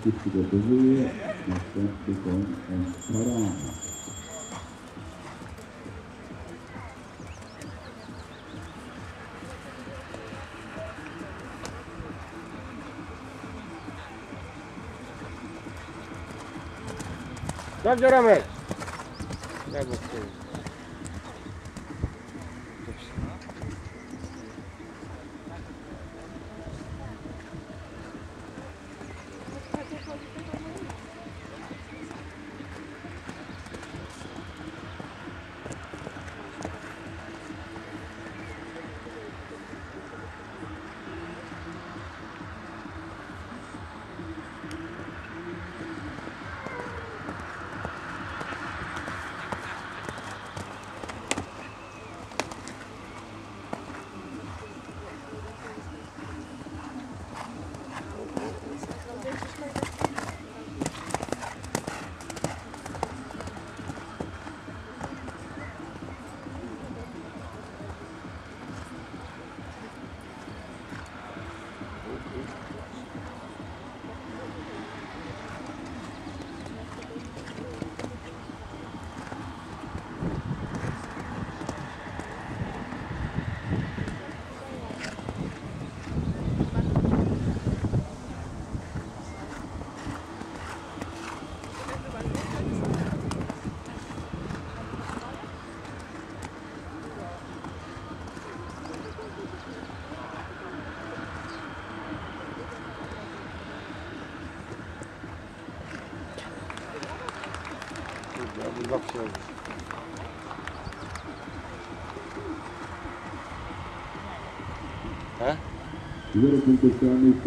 przygotowuje następny koń Enstrada. Dobrze, Romek. Ja go chcę. bir laf şey olmuş. He? Güzel bir